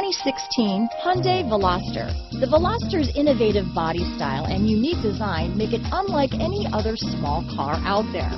2016 Hyundai Veloster. The Veloster's innovative body style and unique design make it unlike any other small car out there.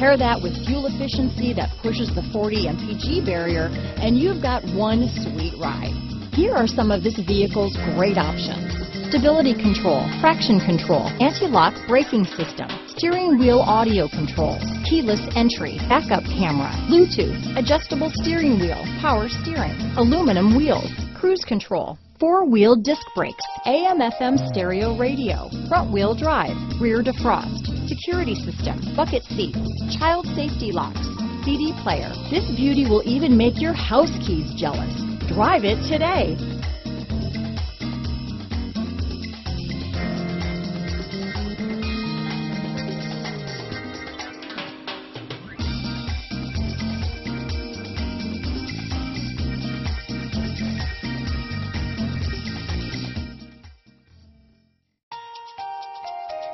Pair that with fuel efficiency that pushes the 40 mpg barrier and you've got one sweet ride. Here are some of this vehicle's great options. Stability control, traction control, anti-lock braking system, steering wheel audio controls, keyless entry, backup camera, Bluetooth, adjustable steering wheel, power steering, aluminum wheels, cruise control, four-wheel disc brakes, AM FM stereo radio, front wheel drive, rear defrost, security system, bucket seats, child safety locks, CD player. This beauty will even make your house keys jealous. Drive it today.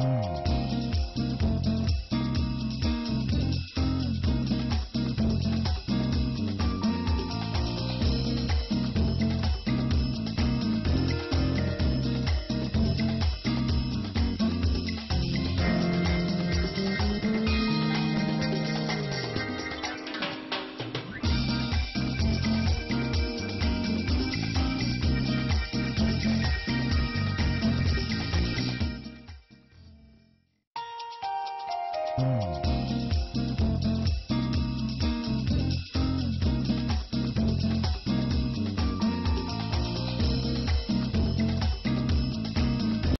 Mm. Mm.